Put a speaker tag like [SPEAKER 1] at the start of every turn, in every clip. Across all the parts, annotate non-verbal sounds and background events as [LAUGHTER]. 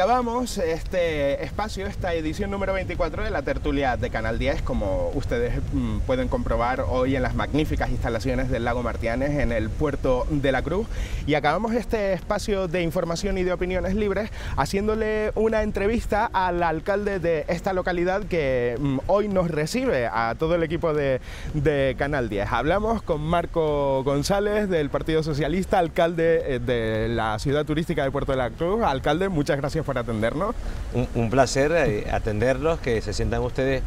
[SPEAKER 1] acabamos este espacio, esta edición número 24 de la tertulia de Canal 10, como ustedes mm, pueden comprobar hoy en las magníficas instalaciones del Lago Martianes en el puerto de la Cruz. Y acabamos este espacio de información y de opiniones libres haciéndole una entrevista al alcalde de esta localidad que mm, hoy nos recibe a todo el equipo de, de Canal 10. Hablamos con Marco González del Partido Socialista, alcalde eh, de la ciudad turística de Puerto de la Cruz. Alcalde, muchas gracias por atendernos.
[SPEAKER 2] Un, placer eh, atenderlos, que se sientan ustedes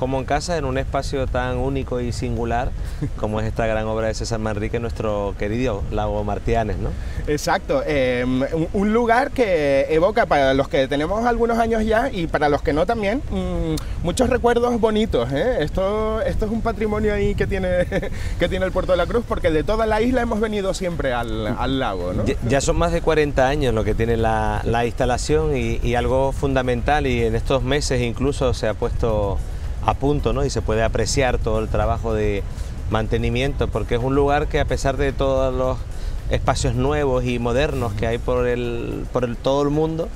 [SPEAKER 2] como en casa en un espacio tan único y singular como es esta gran obra de César Manrique, nuestro querido Lago Martianes, ¿no?
[SPEAKER 1] Exacto, em, un lugar que evoca para los que tenemos algunos años ya y para los que no también, mm, muchos recuerdos bonitos. ¿eh? Esto, esto es un patrimonio ahí que tiene, [LAUGHS] que tiene el Puerto de la Cruz porque de toda la isla hemos venido siempre al, al lago. ¿no?
[SPEAKER 2] Ya, son más de 40 años lo que tiene la, la instalación y, y algo fundamental y en estos meses incluso se ha puesto a punto ¿no? y se puede apreciar todo el trabajo de mantenimiento porque es un lugar que a pesar de todos los espacios nuevos y modernos que hay por, el, por el, todo el mundo,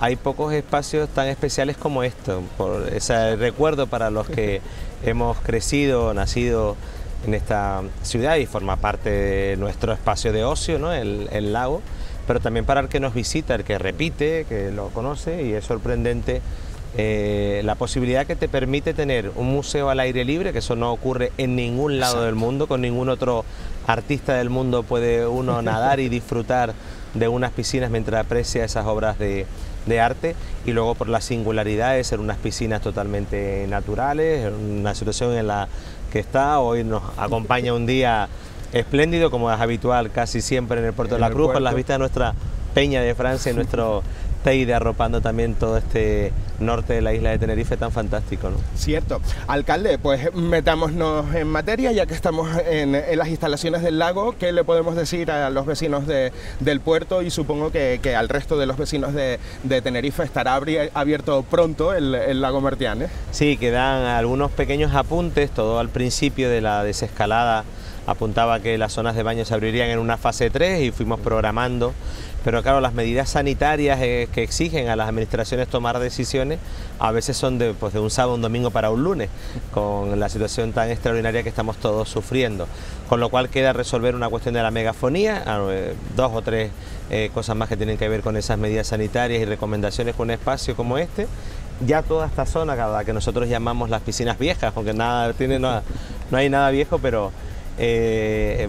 [SPEAKER 2] hay pocos espacios tan especiales como esto, por ese recuerdo para los que [LAUGHS] hemos crecido, nacido en esta ciudad y forma parte de nuestro espacio de ocio, ¿no? el, el lago, pero también para el que nos visita, el que repite, que lo conoce y es sorprendente eh, la posibilidad que te permite tener un museo al aire libre, que eso no ocurre en ningún lado del mundo, con ningún otro artista del mundo puede uno [LAUGHS] nadar y disfrutar de unas piscinas mientras aprecia esas obras de, arte y luego por la singularidad de ser unas piscinas totalmente naturales, una situación en la que está, hoy nos acompaña un día espléndido como es habitual casi siempre en el Puerto de la Cruz, con las vistas de nuestra Peña de Francia y nuestro Teide arropando también todo este norte de la isla de Tenerife tan fantástico. ¿no?
[SPEAKER 1] Cierto. Alcalde, pues metámonos en materia, ya que estamos en, las instalaciones del lago, ¿qué le podemos decir a los vecinos del puerto y supongo que, al resto de los vecinos de, Tenerife estará abierto pronto el, lago Martianes?
[SPEAKER 2] Sí, quedan algunos pequeños apuntes, todo al principio de la desescalada apuntaba que las zonas de baño se abrirían en una fase 3 y fuimos programando pero claro, las medidas sanitarias eh, que exigen a las administraciones tomar decisiones a veces son de, pues, de un sábado, un domingo para un lunes, con la situación tan extraordinaria que estamos todos sufriendo. Con lo cual queda resolver una cuestión de la megafonía, eh, dos o tres eh, cosas más que tienen que ver con esas medidas sanitarias y recomendaciones con un espacio como este. Ya toda esta zona, la que nosotros llamamos las piscinas viejas, aunque nada, tiene, no hay nada viejo, pero eh,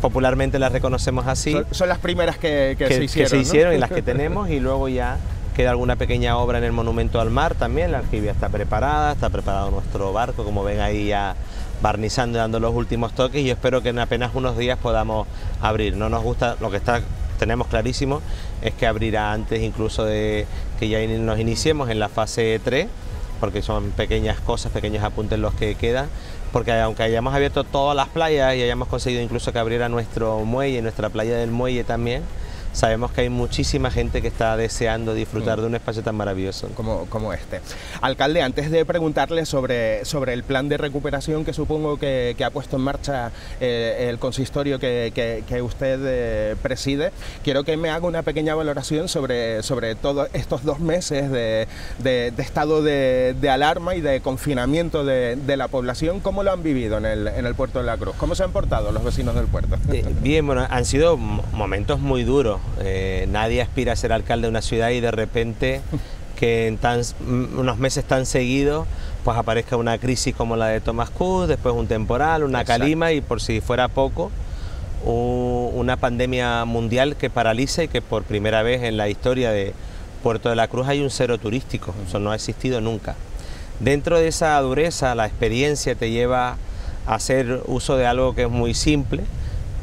[SPEAKER 2] popularmente las reconocemos así.
[SPEAKER 1] Son, las primeras que, se hicieron.
[SPEAKER 2] se hicieron y las que [LAUGHS] tenemos y luego ya queda alguna pequeña obra en el Monumento al Mar también, la alquivia está preparada, está preparado nuestro barco, como ven ahí ya barnizando y dando los últimos toques y espero que en apenas unos días podamos abrir. No nos gusta, lo que está tenemos clarísimo es que abrirá antes incluso de que ya nos iniciemos en la fase 3 porque son pequeñas cosas, pequeños apuntes los que quedan, porque aunque hayamos abierto todas las playas y hayamos conseguido incluso que abriera nuestro muelle, nuestra playa del muelle también, sabemos que hay muchísima gente que está deseando disfrutar de un espacio tan maravilloso.
[SPEAKER 1] Como, como este. Alcalde, antes de preguntarle sobre, sobre el plan de recuperación que supongo que, ha puesto en marcha eh, el consistorio que, usted eh, preside, quiero que me haga una pequeña valoración sobre, sobre todos estos dos meses de, estado de, alarma y de confinamiento de, la población. ¿Cómo lo han vivido en el, en el puerto de la Cruz? ¿Cómo se han portado los vecinos del puerto?
[SPEAKER 2] Eh, bien, bueno, han sido momentos muy duros eh, nadie aspira a ser alcalde de una ciudad y de repente que en tan, unos meses tan seguidos pues aparezca una crisis como la de Thomas Cook, después un temporal, una calima y por si fuera poco una pandemia mundial que paraliza y que por primera vez en la historia de Puerto de la Cruz hay un cero turístico, eso no ha existido nunca. Dentro de esa dureza la experiencia te lleva a hacer uso de algo que es muy simple,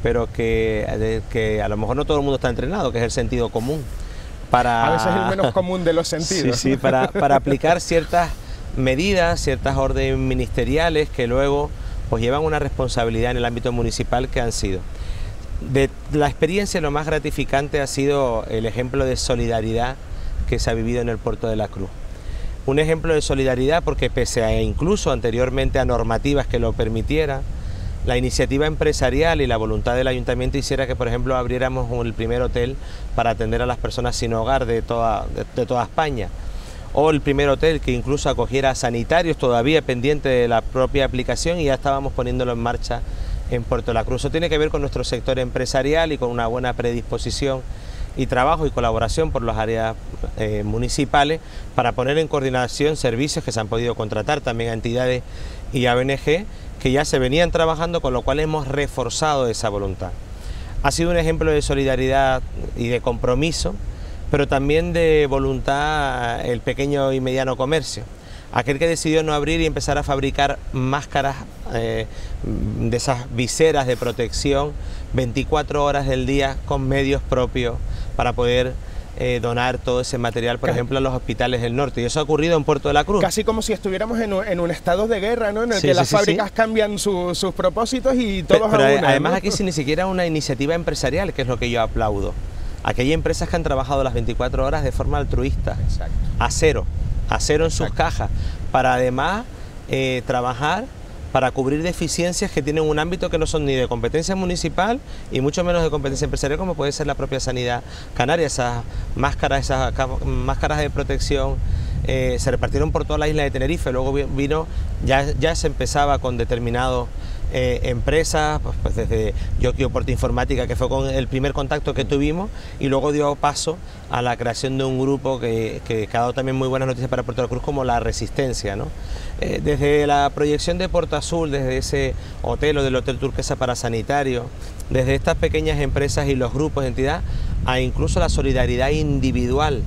[SPEAKER 2] pero que, que, a lo mejor no todo el mundo está entrenado, que es el sentido común.
[SPEAKER 1] Para, a veces es el menos común de los [LAUGHS] sentidos.
[SPEAKER 2] Sí, sí, para, para aplicar ciertas medidas, ciertas órdenes ministeriales que luego pues llevan una responsabilidad en el ámbito municipal que han sido. De la experiencia lo más gratificante ha sido el ejemplo de solidaridad que se ha vivido en el puerto de la Cruz. Un ejemplo de solidaridad porque pese a incluso anteriormente a normativas que lo permitieran, la iniciativa empresarial y la voluntad del ayuntamiento hiciera que, por ejemplo, abriéramos el primer hotel para atender a las personas sin hogar de toda, de, toda España. O el primer hotel que incluso acogiera sanitarios todavía pendiente de la propia aplicación y ya estábamos poniéndolo en marcha en Puerto La Cruz. Eso tiene que ver con nuestro sector empresarial y con una buena predisposición y trabajo y colaboración por las áreas eh, municipales para poner en coordinación servicios que se han podido contratar también a entidades y a ONG que ya se venían trabajando, con lo cual hemos reforzado esa voluntad. Ha sido un ejemplo de solidaridad y de compromiso, pero también de voluntad el pequeño y mediano comercio. Aquel que decidió no abrir y empezar a fabricar máscaras eh, de esas viseras de protección 24 horas del día con medios propios para poder eh, donar todo ese material, por ejemplo, a los hospitales del norte. Y eso ha ocurrido en Puerto de la Cruz.
[SPEAKER 1] Casi como si estuviéramos en un, estado de guerra, ¿no? En el que las fábricas cambian sus propósitos y todos
[SPEAKER 2] pero, Además, aquí sin ni siquiera una iniciativa empresarial, que es lo que yo aplaudo. Aquí hay empresas que han trabajado las 24 horas de forma altruista, a cero, a cero en sus cajas, para además eh, trabajar para cubrir deficiencias que tienen un ámbito que no son ni de competencia municipal y mucho menos de competencia empresarial como puede ser la propia sanidad canaria. Esas máscaras, esas máscaras de protección eh, se repartieron por toda la isla de Tenerife, luego vino, ya, ya se empezaba con determinados eh, empresas, pues, pues desde Yokio Porta Informática, que fue con el primer contacto que tuvimos, y luego dio paso a la creación de un grupo que, que, ha dado también muy buenas noticias para Puerto la Cruz, como la Resistencia. ¿no? Eh, desde la proyección de Puerto Azul, desde ese hotel o del Hotel Turquesa para Sanitario, desde estas pequeñas empresas y los grupos de entidad, a incluso la solidaridad individual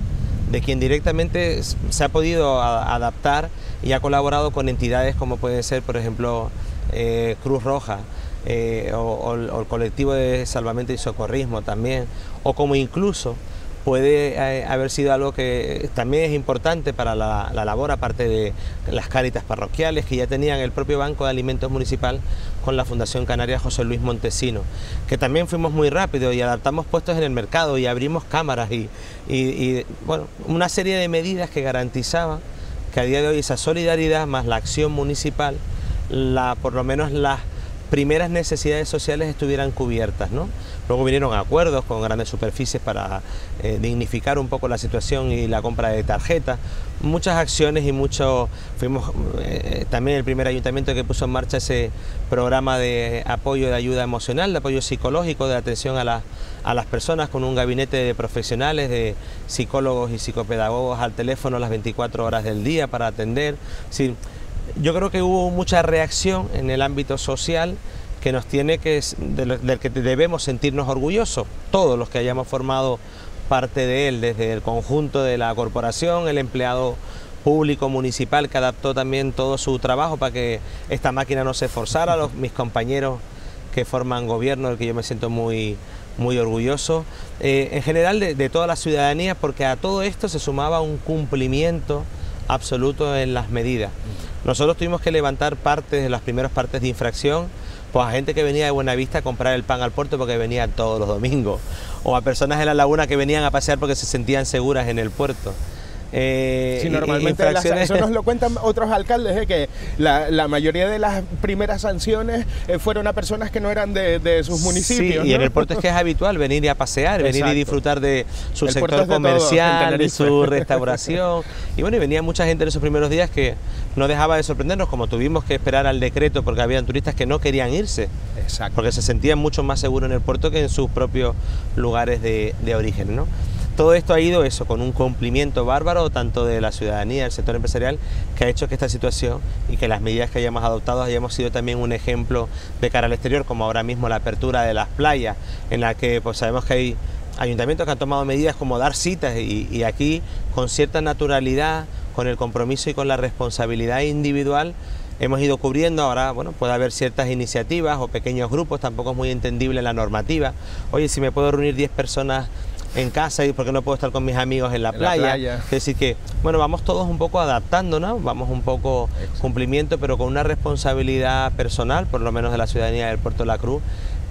[SPEAKER 2] de quien directamente se ha podido adaptar y ha colaborado con entidades como puede ser, por ejemplo, eh, Cruz Roja eh, o, el colectivo de salvamento y socorrismo también, o como incluso puede eh, haber sido algo que también es importante para la, labor, aparte de las cáritas parroquiales que ya tenían el propio Banco de Alimentos Municipal con la Fundación Canaria José Luis Montesino, que también fuimos muy rápido y adaptamos puestos en el mercado y abrimos cámaras y, bueno, una serie de medidas que garantizaban que a día de hoy esa solidaridad más la acción municipal la, por lo menos las primeras necesidades sociales estuvieran cubiertas. ¿no? Luego vinieron acuerdos con grandes superficies para eh, dignificar un poco la situación y la compra de tarjetas. Muchas acciones y mucho. Fuimos eh, también el primer ayuntamiento que puso en marcha ese programa de apoyo de ayuda emocional, de apoyo psicológico, de atención a, a las personas con un gabinete de profesionales, de psicólogos y psicopedagogos al teléfono las 24 horas del día para atender. Yo creo que hubo mucha reacción en el ámbito social que nos tiene que, del, que debemos sentirnos orgullosos, todos los que hayamos formado parte de él, desde el conjunto de la corporación, el empleado público municipal que adaptó también todo su trabajo para que esta máquina no se esforzara, los, mis compañeros que forman gobierno, del que yo me siento muy, muy orgulloso, eh, en general de, de toda la ciudadanía, porque a todo esto se sumaba un cumplimiento absoluto en las medidas. Nosotros tuvimos que levantar partes de las primeras partes de infracción pues a gente que venía de Buenavista a comprar el pan al puerto porque venían todos los domingos, o a personas de la laguna que venían a pasear porque se sentían seguras en el puerto.
[SPEAKER 1] Eh, sí, normalmente eso [LAUGHS] nos lo cuentan otros alcaldes, eh, que la, mayoría de las primeras sanciones eh, fueron a personas que no eran de, sus municipios.
[SPEAKER 2] Sí, y en el puerto es que es habitual venir a pasear, venir y disfrutar de su sector comercial, de, su restauración. [LAUGHS] y bueno, y venía mucha gente en esos primeros días que no dejaba de sorprendernos, como tuvimos que esperar al decreto porque habían turistas que no querían irse, Exacto. porque se sentían mucho más seguros en el puerto que en sus propios lugares de, de origen. ¿no? Todo esto ha ido eso, con un cumplimiento bárbaro tanto de la ciudadanía, del sector empresarial, que ha hecho que esta situación y que las medidas que hayamos adoptado hayamos sido también un ejemplo de cara al exterior, como ahora mismo la apertura de las playas, en la que pues, sabemos que hay ayuntamientos que han tomado medidas como dar citas y, y aquí con cierta naturalidad, con el compromiso y con la responsabilidad individual, hemos ido cubriendo, ahora bueno, puede haber ciertas iniciativas o pequeños grupos, tampoco es muy entendible la normativa. Oye, si me puedo reunir 10 personas en casa y porque no puedo estar con mis amigos en la, playa. Es decir, que bueno, vamos todos un poco adaptándonos, vamos un poco cumplimiento, pero con una responsabilidad personal, por lo menos de la ciudadanía del Puerto de la Cruz,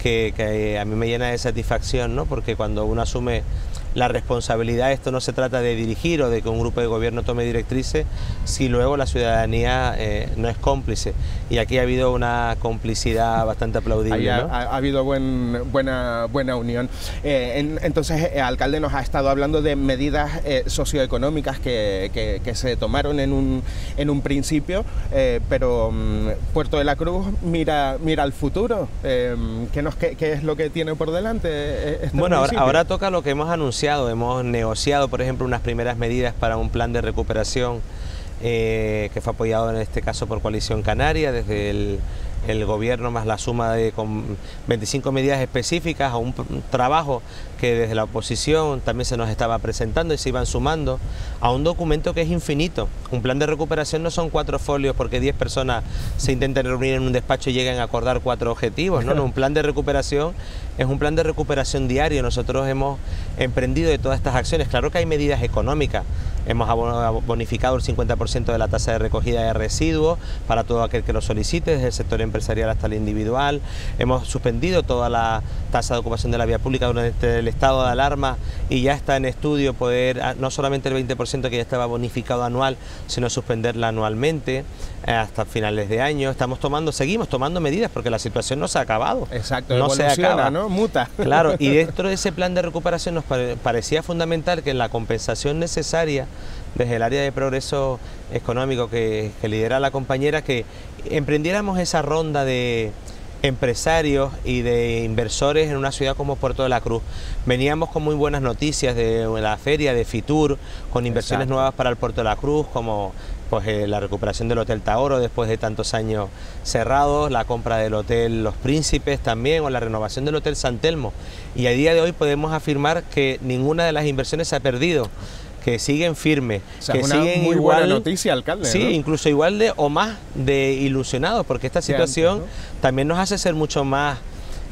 [SPEAKER 2] que, a mí me llena de satisfacción, ¿no? porque cuando uno asume la responsabilidad, esto no se trata de dirigir o de que un grupo de gobierno tome directrices, si luego la ciudadanía eh, no es cómplice. Y aquí ha habido una complicidad bastante aplaudible.
[SPEAKER 1] Ha, habido buena, buena unión. Eh, entonces, el alcalde nos ha estado hablando de medidas socioeconómicas que, se tomaron en un, en un principio, pero mm, Puerto de la Cruz mira, mira al futuro. ¿qué, nos, qué, es lo que tiene por delante?
[SPEAKER 2] Este bueno, ahora, ahora toca lo que hemos anunciado. Hemos negociado, por ejemplo, unas primeras medidas para un plan de recuperación eh, que fue apoyado en este caso por Coalición Canaria desde el el gobierno más la suma de con 25 medidas específicas a un, trabajo que desde la oposición también se nos estaba presentando y se iban sumando a un documento que es infinito. Un plan de recuperación no son cuatro folios porque 10 personas se intenten reunir en un despacho y lleguen a acordar cuatro objetivos. ¿no? no, [LAUGHS] un plan de recuperación es un plan de recuperación diario. Nosotros hemos emprendido de todas estas acciones. Claro que hay medidas económicas Hemos bonificado el 50% de la tasa de recogida de residuos para todo aquel que lo solicite, desde el sector empresarial hasta el individual. Hemos suspendido toda la tasa de ocupación de la vía pública durante el estado de alarma y ya está en estudio poder, ah, no solamente el 20% que ya estaba bonificado anual, sino suspenderla anualmente eh, hasta finales de año. Estamos tomando, seguimos tomando medidas porque la situación no se ha acabado.
[SPEAKER 1] Exacto, no se acaba, ¿no? Muta.
[SPEAKER 2] Claro, y [LAUGHS] dentro de ese plan de recuperación nos parecía fundamental que la compensación necesaria desde el área de progreso económico que, lidera la compañera, que emprendiéramos esa ronda de empresarios y de inversores en una ciudad como Puerto de la Cruz. Veníamos con muy buenas noticias de la feria de Fitur, con inversiones nuevas para el Puerto de la Cruz, como pues, eh, la recuperación del Hotel Taoro después de tantos años cerrados, la compra del Hotel Los Príncipes también, o la renovación del Hotel San Telmo. Y a día de hoy podemos afirmar que ninguna de las inversiones se ha perdido que siguen firmes, que
[SPEAKER 1] una
[SPEAKER 2] siguen
[SPEAKER 1] muy igual, buena noticia, alcalde.
[SPEAKER 2] Sí, incluso igual de o más de ilusionados, porque esta situación también nos hace ser mucho más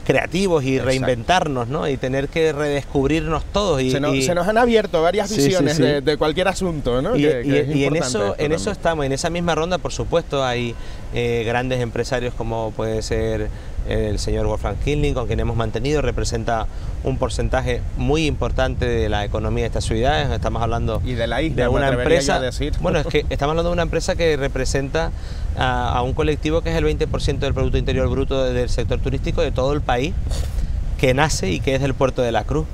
[SPEAKER 2] creativos y reinventarnos, ¿no? Y tener que redescubrirnos todos. Y,
[SPEAKER 1] se, nos, han abierto varias visiones De, cualquier asunto, ¿no?
[SPEAKER 2] Y, en eso, en eso estamos, en esa misma ronda, por supuesto, hay eh, grandes empresarios como puede ser el señor Wolfgang Killing, con quien hemos mantenido, representa un porcentaje muy importante de la economía de estas ciudades. Estamos hablando
[SPEAKER 1] y de la isla,
[SPEAKER 2] de una empresa. Bueno, es que estamos hablando de una empresa que representa a, un colectivo que es el 20% del Producto Interior Bruto del sector turístico de todo el país, que nace y que es del puerto de la Cruz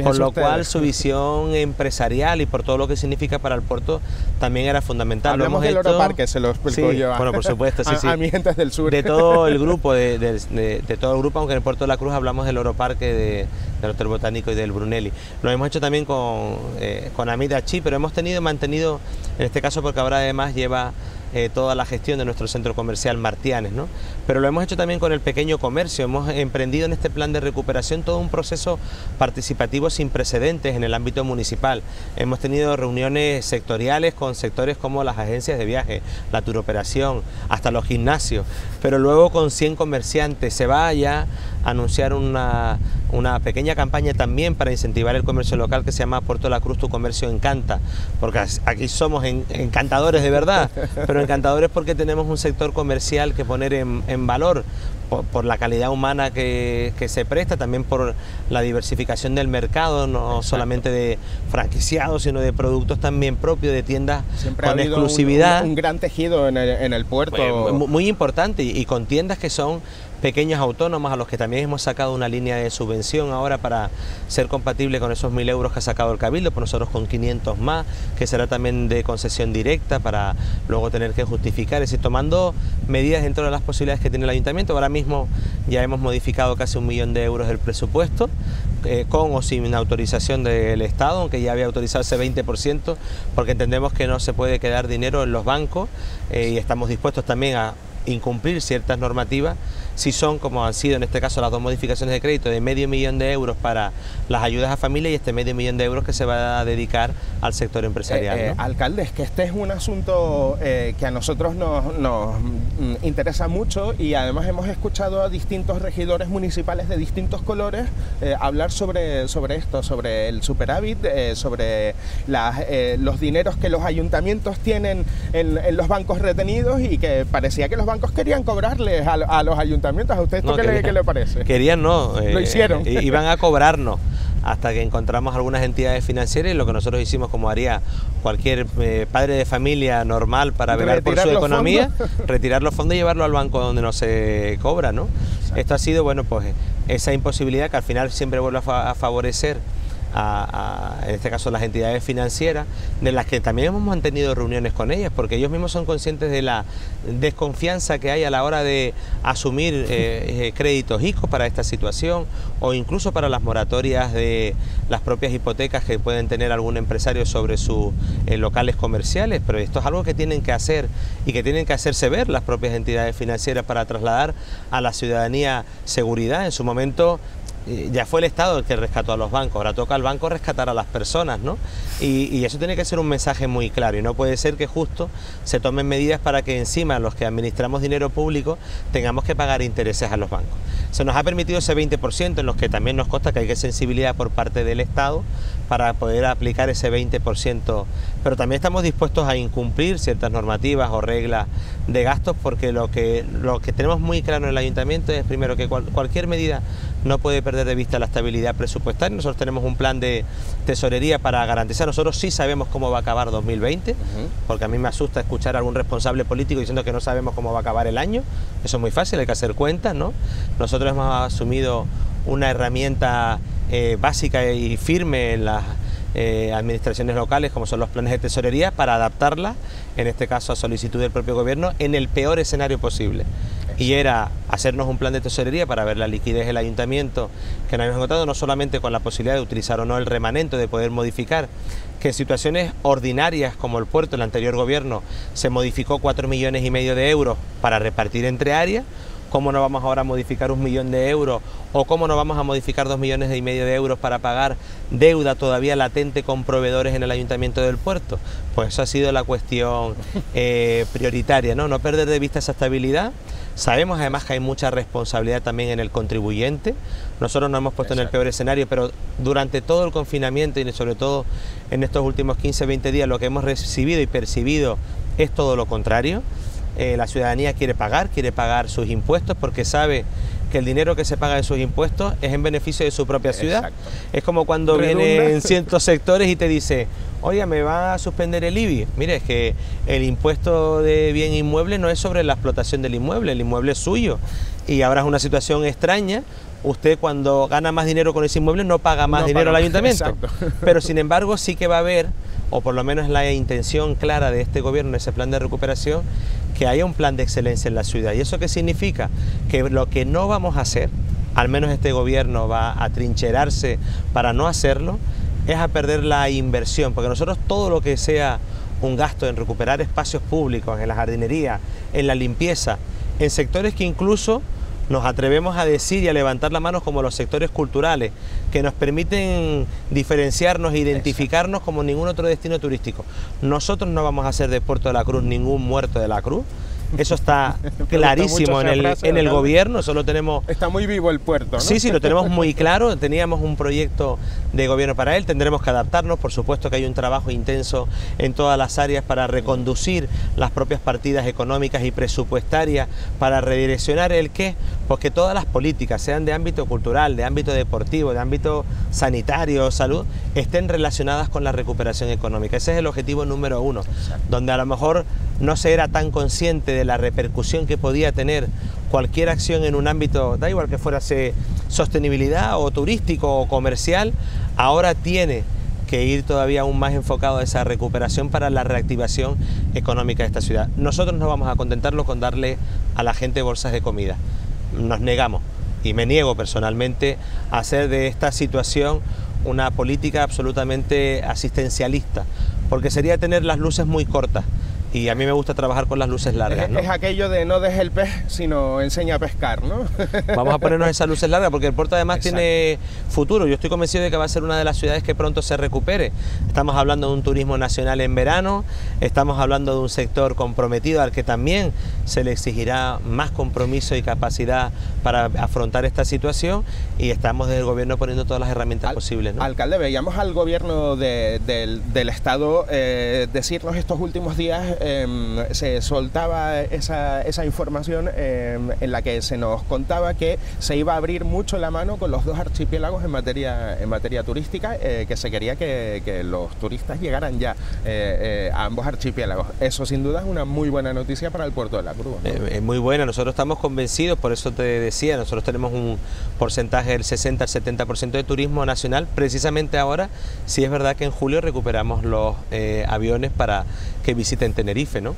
[SPEAKER 2] con lo cual su visión empresarial y por todo lo que significa para el puerto también era fundamental.
[SPEAKER 1] Hablamos del Oro Parque, se lo explico yo.
[SPEAKER 2] Bueno, por supuesto, sí,
[SPEAKER 1] sí. A, mi gente del sur.
[SPEAKER 2] De [LAUGHS] todo el grupo, de, de, todo el grupo, aunque en el Puerto de la Cruz hablamos del Oro Parque, del Hotel Botánico y del Brunelli. Lo hemos hecho también con, eh, con Amida Chi, pero hemos tenido mantenido, en este caso porque ahora además lleva eh, toda la gestión de nuestro centro comercial Martianes, ¿no? Pero lo hemos hecho también con el pequeño comercio, hemos emprendido en este plan de recuperación todo un proceso participativo sin precedentes en el ámbito municipal. Hemos tenido reuniones sectoriales con sectores como las agencias de viaje, la turoperación, hasta los gimnasios, pero luego con 100 comerciantes se va ya a anunciar una, una pequeña campaña también para incentivar el comercio local que se llama Puerto la Cruz, tu comercio encanta, porque aquí somos encantadores de verdad, [LAUGHS] pero encantadores porque tenemos un sector comercial que poner en, valor por, la calidad humana que, se presta, también por la diversificación del mercado, no solamente de franquiciados, sino de productos también propios, de tiendas con exclusividad.
[SPEAKER 1] Un, gran tejido en el, puerto.
[SPEAKER 2] Pues, muy, importante y con tiendas que son pequeños autónomos a los que también hemos sacado una línea de subvención ahora para ser compatible con esos mil euros que ha sacado el Cabildo, por nosotros con 500 más, que será también de concesión directa para luego tener que justificar, es decir, tomando medidas dentro de las posibilidades que tiene el ayuntamiento. Ahora mismo ya hemos modificado casi un millón de euros del presupuesto, eh, con o sin autorización del Estado, aunque ya había autorizado ese 20%, porque entendemos que no se puede quedar dinero en los bancos eh, y estamos dispuestos también a incumplir ciertas normativas si son, como han sido en este caso las dos modificaciones de crédito, de medio millón de euros para las ayudas a familia y este medio millón de euros que se va a dedicar al sector empresarial. Eh,
[SPEAKER 1] eh, alcalde, es que este es un asunto eh, que a nosotros nos, mm, interesa mucho y además hemos escuchado a distintos regidores municipales de distintos colores hablar sobre, sobre esto, sobre el superávit, sobre los dineros que los ayuntamientos tienen en, los bancos retenidos y que parecía que los bancos querían cobrarles a los ayuntamientos ¿A usted esto qué, le, parece?
[SPEAKER 2] Querían no.
[SPEAKER 1] Lo hicieron.
[SPEAKER 2] Eh, iban a cobrarnos. hasta que encontramos algunas entidades financieras y lo que nosotros hicimos, como haría cualquier eh, padre de familia normal para velar por su economía, [LAUGHS] retirar los fondos y llevarlo al banco donde no se cobra, ¿no? Esto ha sido, bueno, pues esa imposibilidad que al final siempre vuelve a favorecer en este caso las entidades financieras, de las que también hemos mantenido reuniones con ellas, porque ellos mismos son conscientes de la desconfianza que hay a la hora de asumir eh, eh, créditos ICO para esta situación o incluso para las moratorias de las propias hipotecas que pueden tener algún empresario sobre sus eh, locales comerciales, pero esto es algo que tienen que hacer y que tienen que hacerse ver las propias entidades financieras para trasladar a la ciudadanía seguridad. En su momento ya fue el Estado el que rescató a los bancos, ahora toca al banco rescatar a las personas, ¿no? Y, eso tiene que ser un mensaje muy claro y no puede ser que justo se tomen medidas para que encima los que administramos dinero público tengamos que pagar intereses a los bancos. Se nos ha permitido ese 20% en los que también nos consta que hay que sensibilidad por parte del Estado para poder aplicar ese 20%, pero también estamos dispuestos a incumplir ciertas normativas o reglas de gastos porque lo que, lo que tenemos muy claro en el ayuntamiento es primero que cualquier medida no puede perder de vista la estabilidad presupuestaria. Nosotros tenemos un plan de tesorería para garantizar. Nosotros sí sabemos cómo va a acabar 2020, porque a mí me asusta escuchar a algún responsable político diciendo que no sabemos cómo va a acabar el año. Eso es muy fácil, hay que hacer cuentas, ¿no? Nosotros hemos asumido una herramienta eh, básica y firme en las eh, administraciones locales, como son los planes de tesorería, para adaptarla, en este caso a solicitud del propio gobierno, en el peor escenario posible. Y era hacernos un plan de tesorería para ver la liquidez del ayuntamiento, que nos habíamos encontrado no solamente con la posibilidad de utilizar o no el remanente, de poder modificar, que en situaciones ordinarias como el puerto, el anterior gobierno se modificó 4 millones y medio de euros para repartir entre áreas, ¿Cómo no vamos ahora a modificar un millón de euros? ¿O cómo no vamos a modificar dos millones y medio de euros para pagar deuda todavía latente con proveedores en el ayuntamiento del puerto? Pues eso ha sido la cuestión eh, prioritaria, ¿no? No perder de vista esa estabilidad. Sabemos además que hay mucha responsabilidad también en el contribuyente. Nosotros nos hemos puesto en el peor escenario, pero durante todo el confinamiento y sobre todo en estos últimos 15, 20 días lo que hemos recibido y percibido es todo lo contrario. Eh, la ciudadanía quiere pagar, quiere pagar sus impuestos porque sabe que el dinero que se paga de sus impuestos es en beneficio de su propia ciudad. Es como cuando viene en ciertos sectores y te dice, oye, me va a suspender el IBI. Mire, es que el impuesto de bien inmueble no es sobre la explotación del inmueble, el inmueble es suyo. Y ahora es una situación extraña usted cuando gana más dinero con ese inmueble no paga más dinero al ayuntamiento. [LAUGHS] Pero sin embargo sí que va a haber, o por lo menos la intención clara de este gobierno ese plan de recuperación, que haya un plan de excelencia en la ciudad. ¿Y eso qué significa? Que lo que no vamos a hacer, al menos este gobierno va a trincherarse para no hacerlo, es a perder la inversión, porque nosotros todo lo que sea un gasto en recuperar espacios públicos, en la jardinería, en la limpieza, en sectores que incluso nos atrevemos a decir y a levantar la mano como los sectores culturales, que nos permiten diferenciarnos e identificarnos como ningún otro destino turístico. Nosotros no vamos a hacer de Puerto de la Cruz ningún muerto de la Cruz, eso está [LAUGHS] clarísimo en el, en el gobierno, solo tenemos...
[SPEAKER 1] Está muy vivo el puerto, ¿no?
[SPEAKER 2] Sí, sí, lo tenemos muy [LAUGHS] claro, teníamos un proyecto de gobierno para él, tendremos que adaptarnos, por supuesto que hay un trabajo intenso en todas las áreas para reconducir las propias partidas económicas y presupuestarias, para redireccionar el qué, porque todas las políticas, sean de ámbito cultural, de ámbito deportivo, de ámbito sanitario, salud, estén relacionadas con la recuperación económica. Ese es el objetivo número uno, donde a lo mejor no se era tan consciente de la repercusión que podía tener cualquier acción en un ámbito, da igual que fuese sostenibilidad o turístico o comercial, ahora tiene que ir todavía aún más enfocado a esa recuperación para la reactivación económica de esta ciudad. Nosotros no vamos a contentarlo con darle a la gente bolsas de comida. Nos negamos y me niego personalmente a hacer de esta situación una política absolutamente asistencialista, porque sería tener las luces muy cortas y a mí me gusta trabajar con las luces largas.
[SPEAKER 1] Es, aquello de no deje el pez, sino enseña a pescar, ¿no? [LAUGHS]
[SPEAKER 2] Vamos a ponernos esas luces largas porque el puerto además tiene futuro. Yo estoy convencido de que va a ser una de las ciudades que pronto se recupere. Estamos hablando de un turismo nacional en verano, estamos hablando de un sector comprometido al que también se le exigirá más compromiso y capacidad para afrontar esta situación y estamos desde el gobierno poniendo todas las herramientas posibles.
[SPEAKER 1] Alcalde, veíamos al gobierno del, Estado eh, decirnos estos últimos días em, se soltaba esa, esa información em, en la que se nos contaba que se iba a abrir mucho la mano con los dos archipiélagos en materia, en materia turística, eh, que se quería que, que, los turistas llegaran ya eh, a ambos archipiélagos. Eso sin duda es una muy buena noticia para el puerto de la Cruz.
[SPEAKER 2] Es muy buena, nosotros estamos convencidos, por eso te decía, nosotros tenemos un porcentaje del 60 al 70% de turismo nacional, precisamente ahora, si es verdad que en julio recuperamos los aviones para que visiten Tenerife, ¿no?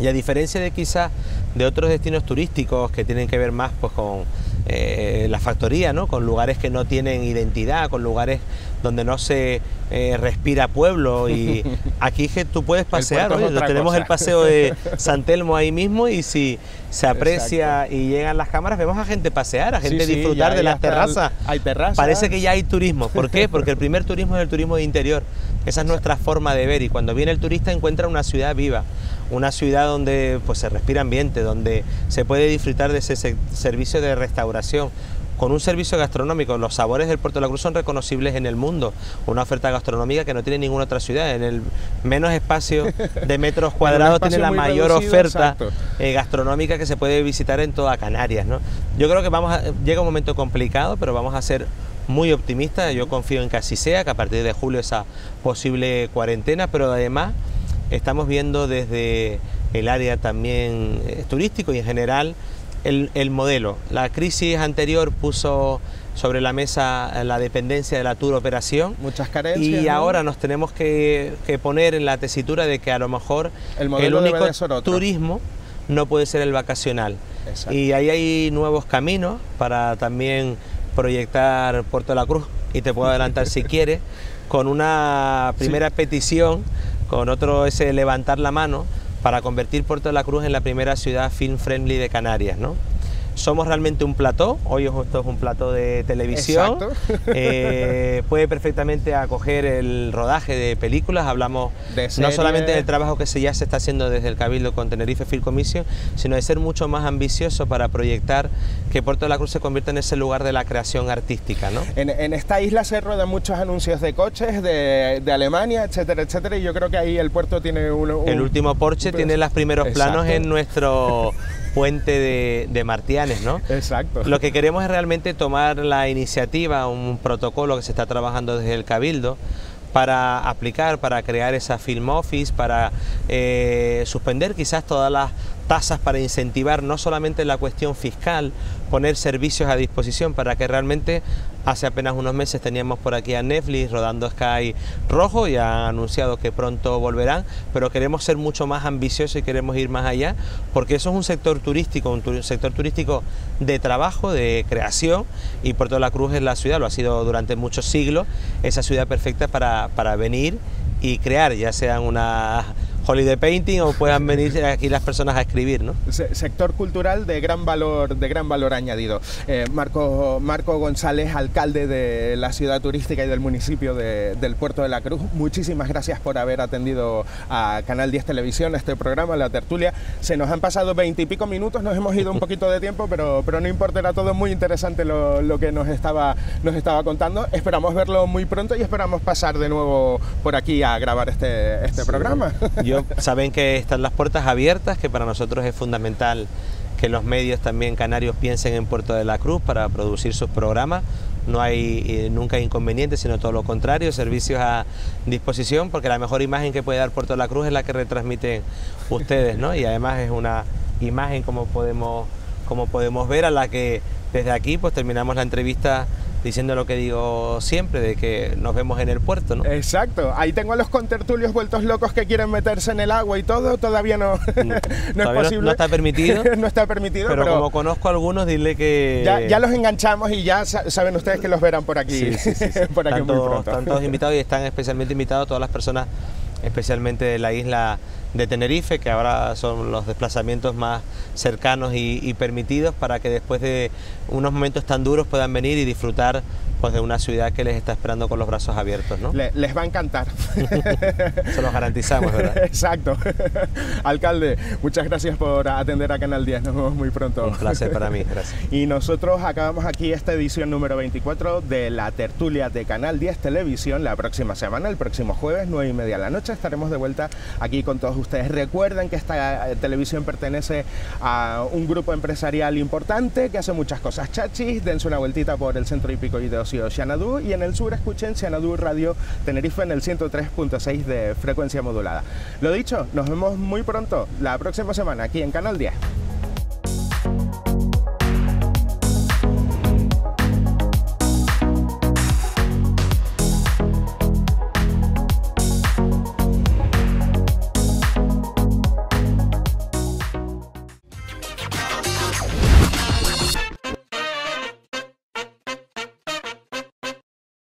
[SPEAKER 2] Y a diferencia de quizás de otros destinos turísticos que tienen que ver más pues, con eh, la factoría, ¿no? con lugares que no tienen identidad, con lugares donde no se eh, respira pueblo y [LAUGHS] aquí que tú puedes pasear, tenemos el paseo de [LAUGHS] San Telmo ahí mismo y si se aprecia y llegan las cámaras vemos a gente pasear, a gente disfrutar de las terrazas.
[SPEAKER 1] Hay terrazas.
[SPEAKER 2] Parece que ya hay turismo. ¿Por qué? [LAUGHS] Porque el primer turismo es el turismo de interior. Esa es nuestra forma de ver y cuando viene el turista encuentra una ciudad viva, una ciudad donde pues, se respira ambiente, donde se puede disfrutar de ese servicio de restauración, con un servicio gastronómico. Los sabores del Puerto de la Cruz son reconocibles en el mundo. Una oferta gastronómica que no tiene ninguna otra ciudad. En el menos espacio de metros [LAUGHS] cuadrados tiene la mayor oferta eh, gastronómica que se puede visitar en toda Canarias. ¿no? Yo creo que vamos a, llega un momento complicado, pero vamos a ser muy optimistas. Yo confío en que así sea, que a partir de julio esa posible cuarentena, pero además estamos viendo desde el área también eh, turístico y en general el, modelo. La crisis anterior puso sobre la mesa la dependencia de la tour operación.
[SPEAKER 1] Muchas carencias.
[SPEAKER 2] Y ahora nos tenemos que, poner en la tesitura de que a lo mejor el, único turismo no puede ser el vacacional. Y ahí hay nuevos caminos para también proyectar Puerto de la Cruz y te puedo adelantar si [LAUGHS] quieres, con una primera petición, con otro ese levantar la mano para convertir Puerto de la Cruz en la primera ciudad film friendly de Canarias, ¿no? Somos realmente un plató, hoy esto es un plató de televisión, [LAUGHS] eh, puede perfectamente acoger el rodaje de películas, hablamos no solamente del trabajo que se ya se está haciendo desde el Cabildo con Tenerife Film Commission, sino de ser mucho más ambicioso para proyectar que Puerto de la Cruz se convierta en ese lugar de la creación artística. ¿no?
[SPEAKER 1] En, esta isla se ruedan muchos anuncios de coches de, Alemania, etcétera, etcétera, y yo creo que ahí el puerto tiene uno...
[SPEAKER 2] el último Porsche tiene los primeros planos en nuestro [LAUGHS] puente de, de Martianes, ¿no?
[SPEAKER 1] Exacto.
[SPEAKER 2] Lo que queremos es realmente tomar la iniciativa, un protocolo que se está trabajando desde el Cabildo, para aplicar, para crear esa film office, para eh, suspender quizás todas las tasas para incentivar no solamente la cuestión fiscal, poner servicios a disposición para que realmente hace apenas unos meses teníamos por aquí a Netflix rodando Sky Rojo y han anunciado que pronto volverán, pero queremos ser mucho más ambiciosos y queremos ir más allá porque eso es un sector turístico, un, sector turístico de trabajo, de creación y Puerto de la Cruz es la ciudad, lo ha sido durante muchos siglos, esa ciudad perfecta para, para venir y crear, ya sean una holiday painting o puedan venir aquí las personas a escribir, ¿no?
[SPEAKER 1] sector cultural de gran valor, de gran valor añadido. Eh, Marco, Marco González, alcalde de la ciudad turística y del municipio del Puerto de la Cruz, muchísimas gracias por haber atendido a Canal 10 Televisión, este programa, La Tertulia. Se nos han pasado veintipico minutos, nos hemos ido un poquito de tiempo, pero, pero no importa, era todo muy interesante lo, lo que nos estaba, nos estaba contando. Esperamos verlo muy pronto y esperamos pasar de nuevo por aquí a grabar este, este programa
[SPEAKER 2] saben que están las puertas abiertas, que para nosotros es fundamental que los medios también canarios piensen en Puerto de la Cruz para producir sus programas. No hay eh, nunca inconvenientes, sino todo lo contrario, servicios a disposición, porque la mejor imagen que puede dar Puerto de la Cruz es la que retransmiten ustedes, ¿no? Y además es una imagen como podemos, como podemos ver a la que desde aquí pues terminamos la entrevista diciendo lo que digo siempre, de que nos vemos en el puerto, ¿no?
[SPEAKER 1] Exacto, ahí tengo a los contertulios vueltos locos que quieren meterse en el agua y todo, todavía no, [LAUGHS] no, es posible. [LAUGHS]
[SPEAKER 2] No, está permitido.
[SPEAKER 1] no está permitido,
[SPEAKER 2] pero, como conozco a algunos, dile que...
[SPEAKER 1] Ya, los enganchamos y ya saben ustedes que los verán por aquí, sí, sí, [LAUGHS] por aquí muy pronto.
[SPEAKER 2] Están todos invitados y están especialmente invitados todas las personas, especialmente de la isla de Tenerife, que ahora son los desplazamientos más cercanos y, permitidos para que después de unos momentos tan duros puedan venir y disfrutar pues de una ciudad que les está esperando con los brazos abiertos, ¿no?
[SPEAKER 1] les va a encantar. [LAUGHS]
[SPEAKER 2] Se los garantizamos, ¿verdad? [LAUGHS]
[SPEAKER 1] Exacto. [LAUGHS] Alcalde, muchas gracias por atender a Canal 10. Nos vemos muy pronto.
[SPEAKER 2] Un placer para mí, gracias.
[SPEAKER 1] Y nosotros acabamos aquí esta edición número 24 de la tertulia de Canal 10 Televisión. La próxima semana, el próximo jueves, 9 y media de la noche, estaremos de vuelta aquí con todos ustedes. Recuerden que esta eh, televisión pertenece a un grupo empresarial importante que hace muchas cosas chachis. Dense una vueltita por el centro hípico y de y en el sur escuchen Xanadu Radio Tenerife en el 103.6 de frecuencia modulada. Lo dicho, nos vemos muy pronto la próxima semana aquí en Canal 10.